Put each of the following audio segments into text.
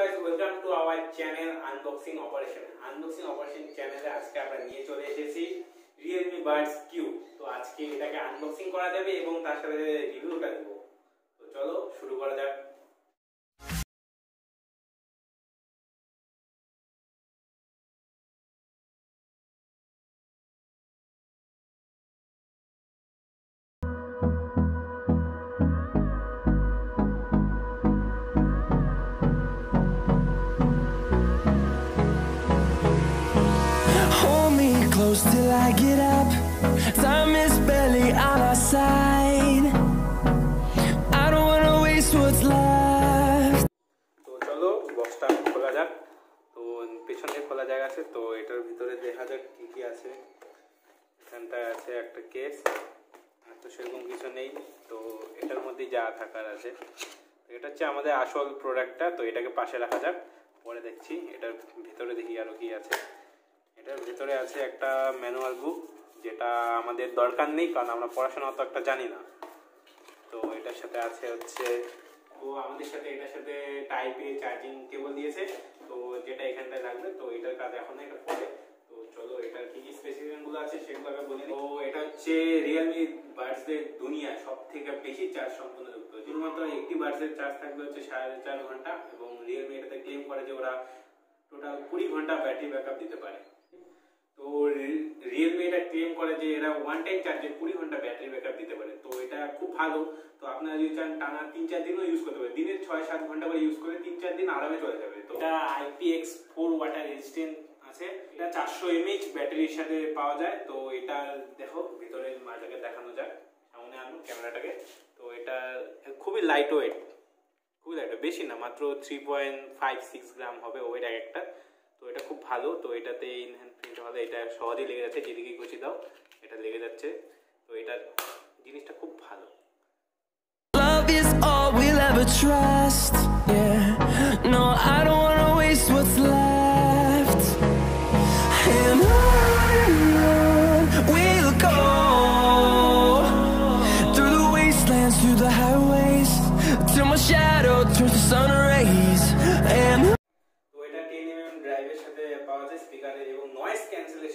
Guys welcome to our channel unboxing operation unboxing operation চ্যানেলে আজকে আমরা নিয়ে চলে এসেছি রিয়েলমি Buds কিউ তো আজকে এটাকে আনবক্সিং করা যাবে এবং তার সাথে রিভিউটা দেব। তো চলো শুরু করা যাক। Close till I get up. Time is barely on our side. I don't wanna waste what's left. তো চলো বক্সটা খোলা যাক। তো পেছনে খোলা জায়গা আছে, তো এটার ভিতরে দেখা যাক কি কি আছে। এখানটায় আছে একটা কেস আর তো সেরকম কিছু নেই। তো এটার মধ্যেই যা থাকার আছে। এটা হচ্ছে আমাদের আসল প্রোডাক্টটা তো এটাকে পাশে রাখা যাক। পরে দেখছি, এটার ভিতরে দেখি আরও কি আছে। এটার ভিতরে আছে একটা ম্যানুয়াল বুক যেটা আমাদের দরকার নেই, কারণ আমরা পড়াশোনা অত একটা জানি না। তো এটার সাথে আছে হচ্ছে, ও আমাদের সাথে, এটার সাথে টাইপ চার্জিং কেবল দিয়েছে, তো যেটা এখানটায় লাগবে, তো এটার কাজ এখন এটা পরে তো চলো, এটার কি কি স্পেসিফিকেশনগুলো আছে সেগুলো আগে বলি তো এটা হচ্ছে রিয়েলমি বাডস এর দুনিয়া সব থেকে বেশি চার্জ সম্পন্ন যুক্ত। শুধুমাত্র একটি বাডস এর চার্জ থাকবে হচ্ছে সাড়ে চার ঘণ্টা, এবং রিয়েলমি এটাতে ক্লেম করে যে ওরা টোটাল কুড়ি ঘণ্টা ব্যাটারি ব্যাকআপ দিতে পারে। তো রিয়েলমি এটা ক্লেম করে যে এরা ওয়ান টাইম চার্জে কুড়ি ঘণ্টা ব্যাটারি ব্যাকআপ দিতে পারে। তো এটা খুব ভালো। তো আপনারা যদি চান টানা তিন চার দিনও ইউজ করতে পারেন। দিনের ছয় সাত ঘণ্টা করে ইউজ করে তিন চার দিন আরামে চলে যাবে। তো এটা আইপিএক্স ফোর ওয়াটার রেজিস্ট্যান্ট আছে। এটা চারশো এমএইচ ব্যাটারির সাথে পাওয়া যায়। তো এটা দেখো ভিতরের মালটাকে দেখানো যায় সামনে আনো ক্যামেরাটাকে। তো এটা খুবই লাইট ওয়েট খুবই লাইট বেশি না, মাত্র three point five six gram হবে ওয়েট এক একটা। তো এটা খুব ভালো। তো এটাতে ইনহ্যান্ড প্রিন্ট হলে এটা সহজেই লেগে যাচ্ছে। যেদিকেই গুছি দাও, এটা লেগে যাচ্ছে। তো এটা জিনিসটা খুব ভালো। Love is all we'll ever trust.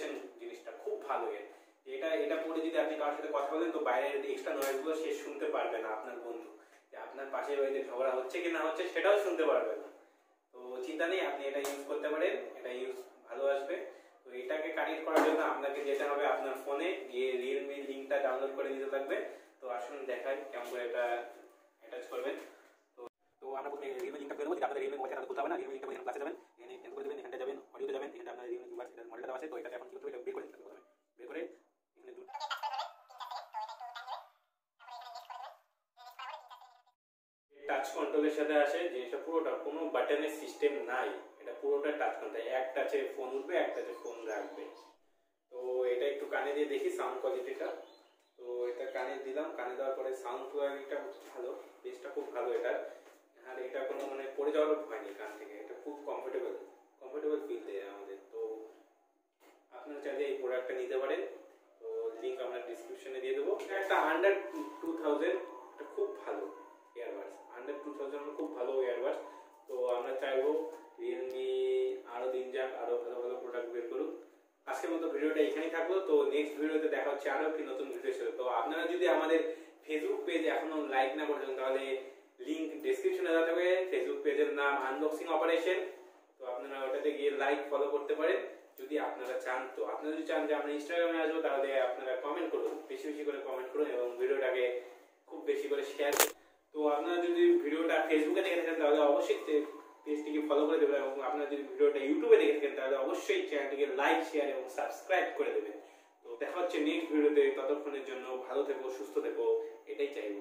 Noise জিনিসটা খুব ভালো এর। এটা এটা পরে যদি আপনি কারোর সাথে কথা বলেন, তো বাইরের এক্সট্রা নয়েজগুলো সে শুনতে পারবে না আপনার বন্ধু। যে আপনার পাশের বাড়িতে ঝগড়া হচ্ছে কি না হচ্ছে সেটাও শুনতে পারবে না। তো চিন্তা নেই, আপনি এটা ইউজ করতে পারেন, এটা ইউজ ভালো আসবে। তো এটাকে কানেক্ট করার জন্য আপনাকে যেতে হবে আপনার ফোনে গিয়ে রিয়েলমি লিঙ্কটা ডাউনলোড করে নিতে লাগবে তো আসুন, দেখাই কেমন করে এটা অ্যাটাচ করবেন। তো তো আমরা রিয়েলমি লিঙ্কটা করে দেবো আপনাদের রিয়েলমি মোবাইল খুলতে হবে না রিয়েলমি লিঙ্কটা ক্লাসে যাবেন। এখানে করে দেবেন টাচ কন্ট্রোলের সাথে আসে জিনিসটা পুরোটা, কোনো বাটনের সিস্টেম নাই। এটা পুরোটা টাচ কন্ট্রোল এক টাচে ফোন উঠবে, এক টাচে ফোন রাখবে। তো এটা একটু কানে দিয়ে দেখি সাউন্ড কোয়ালিটিটা তো এটা কানে দিলাম। কানে দেওয়ার পরে সাউন্ড কোয়ালিটিটা ভালো। বেসটা খুব ভালো এটা আর এটা কোনো মানে পড়ে যাওয়ার ভয় নেই কান থেকে। এটা খুব কমফোর্টেবল কমফোর্টেবল ফিল দেয় আমাদের। তো আপনারা চাইলে এই প্রোডাক্টটা নিতে পারেন। তো নেক্সট ভিডিওতে দেখা হচ্ছে আরও একটি নতুন ভিডিও ছিল তো আপনারা যদি আমাদের ফেসবুক পেজ এখনও লাইক না করেছেন, তাহলে লিঙ্ক ডিসক্রিপশনে দেওয়া থাকবে। ফেসবুক পেজের নাম আনবক্সিং অপারেশন তো আপনারা ওটাতে গিয়ে লাইক ফলো করতে পারেন। যদি আপনারা চান তো। আপনারা যদি চান যে আমরা ইনস্টাগ্রামে আসব, তাহলে আপনারা কমেন্ট করুন। বেশি বেশি করে কমেন্ট করুন এবং ভিডিওটাকে খুব বেশি করে শেয়ার তো আপনারা যদি ভিডিওটা ফেসবুকে দেখে থাকেন, তাহলে অবশ্যই পেজটিকে ফলো করে দেবেন এবং আপনারা যদি ভিডিওটা ইউটিউবে দেখে থাকেন, তাহলে অবশ্যই চ্যানেলটিকে লাইক শেয়ার এবং সাবস্ক্রাইব করে দেবেন। তো দেখা হচ্ছে নেক্সট ভিডিওতে ততক্ষণের জন্য ভালো থেকো সুস্থ থেকো এটাই চাইব।